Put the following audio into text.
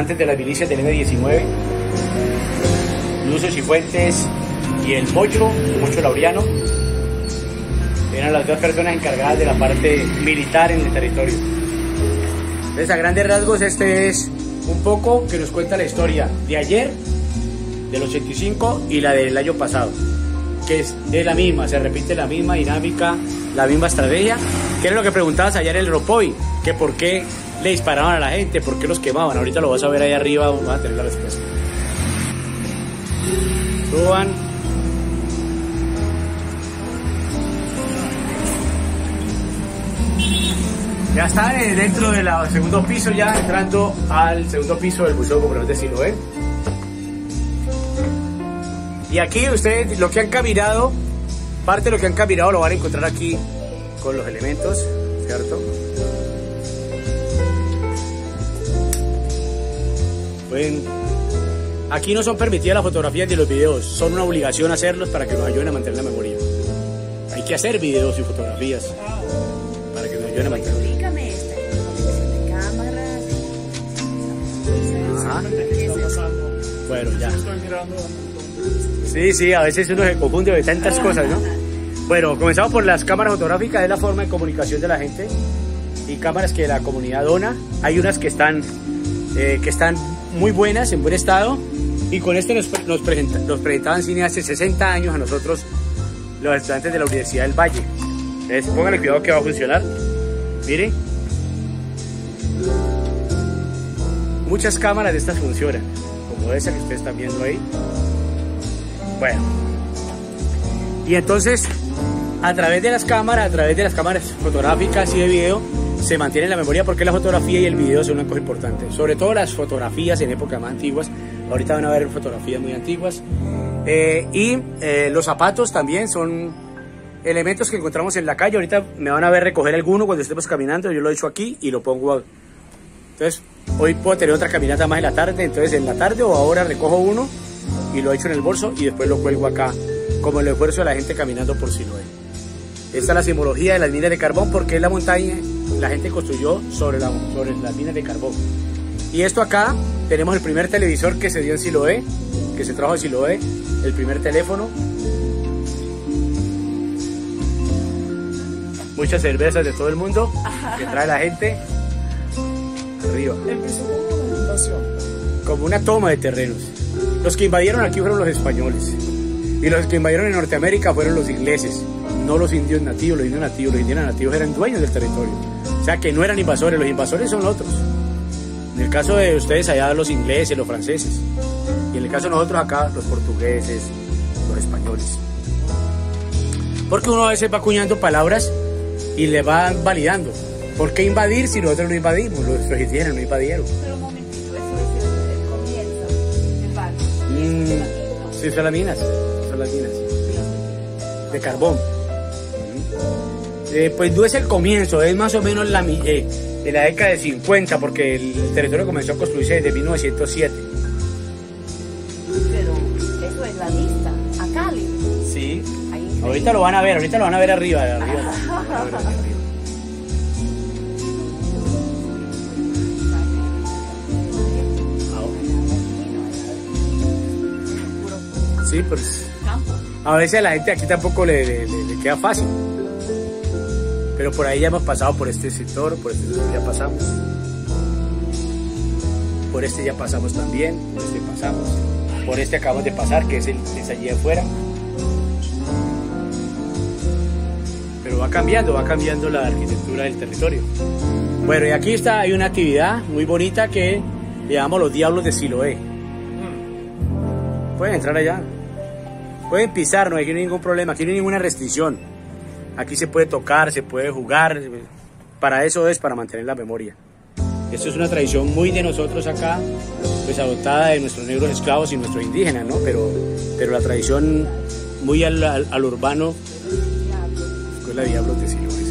Antes de las milicias del M-19, Lucio Cifuentes y el Mocho, el Mocho Laureano, eran las dos personas encargadas de la parte militar en el territorio. Entonces, a grandes rasgos, este es un poco que nos cuenta la historia de ayer, del 85 y la del año pasado, que es, es la misma, se repite la misma dinámica, la misma estrategia, que era lo que preguntabas ayer en el Ropoy, que por qué le disparaban a la gente, por qué los quemaban. Ahorita lo vas a ver ahí arriba, vamos a tener la respuesta. Suban. Ya están eh, dentro del segundo piso, ya entrando al segundo piso del Museo de Siloé. Y aquí ustedes lo que han caminado, parte de lo que han caminado lo van a encontrar aquí con los elementos, ¿cierto? Pueden... Aquí no son permitidas las fotografías ni los videos, son una obligación hacerlos para que nos ayuden a mantener la memoria. Hay que hacer videos y fotografías para que nos ayuden a mantener. Explícame esta, conexión de cámaras. Ajá. ¿Qué es eso? Bueno, ya. Sí, sí, a veces uno se confunde de tantas cosas, ¿no? Bueno, comenzamos por las cámaras fotográficas, es la forma de comunicación de la gente y cámaras que la comunidad dona. Hay unas que están, eh, que están muy buenas, en buen estado, y con este nos, nos, nos presentaban cine hace 60 años a nosotros, los estudiantes de la Universidad del Valle. Entonces, pónganle cuidado que va a funcionar. Miren. Muchas cámaras de estas funcionan, como esa que ustedes están viendo ahí. Bueno. Y entonces, a través de las cámaras, a través de las cámaras fotográficas y de video, se mantiene la memoria porque la fotografía y el video son una cosa importante. Sobre todo las fotografías en épocas más antiguas. Ahorita van a ver fotografías muy antiguas. Eh, y eh, los zapatos también son elementos que encontramos en la calle. Ahorita me van a ver recoger alguno cuando estemos caminando. Yo lo he hecho aquí y lo pongo. a- Entonces, hoy puedo tener otra caminata más en la tarde. Entonces, en la tarde o ahora recojo uno y lo echo en el bolso y después lo cuelgo acá, como el esfuerzo de la gente caminando por Siloé. Esta es la simbología de las minas de carbón porque es la montaña, la gente construyó sobre, la, sobre las minas de carbón. Y esto acá, tenemos el primer televisor que se dio en Siloé, que se trajo de Siloé, el primer teléfono. Muchas cervezas de todo el mundo que trae la gente arriba Empezó como una inundación. como una toma de terrenos. Los que invadieron aquí fueron los españoles. Y los que invadieron en Norteamérica fueron los ingleses, no los indios nativos. Los indios nativos, los indígenas nativos eran dueños del territorio. O sea que no eran invasores, los invasores son otros. En el caso de ustedes allá los ingleses, los franceses. Y en el caso de nosotros acá los portugueses, los españoles. Porque uno a veces va acuñando palabras y le va validando. ¿Por qué invadir si nosotros no invadimos? Los, indígenas no invadieron. Pero un momentito, Mm, sí, son las minas. Son las minas. De carbón. Eh, pues no es el comienzo, es más o menos la, eh, de la década de 50, porque el territorio comenzó a construirse desde 1907. Pero eso es la lista. A Cali. Sí. Ahorita lo van a ver, ahorita lo van a ver arriba. arriba. Lo van a ver arriba. Sí, campo. a veces a la gente aquí tampoco le queda fácil. Pero por ahí ya hemos pasado por este sector, por este sector ya pasamos. Por este ya pasamos también, por este pasamos. Por este acabamos de pasar, que es, el, es allí afuera. Pero va cambiando, va cambiando la arquitectura del territorio. Bueno, y aquí está, hay una actividad muy bonita que le llamamos los Diablos de Siloé. Pueden entrar allá. Pueden pisar, no hay ningún problema, aquí no hay ninguna restricción. Aquí se puede tocar, se puede jugar. Para eso es, para mantener la memoria. Esto es una tradición muy de nosotros acá, pues adoptada de nuestros negros esclavos y nuestros indígenas, ¿no? Pero, pero la tradición muy al, urbano, Escuela de Diablos de.